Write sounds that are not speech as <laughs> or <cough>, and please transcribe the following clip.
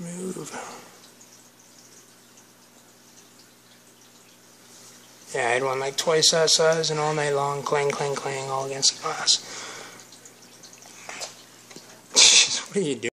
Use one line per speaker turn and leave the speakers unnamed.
Move. Yeah, I had one like twice that size and all night long, clang, clang, clang, all against the glass. <laughs> what are you doing?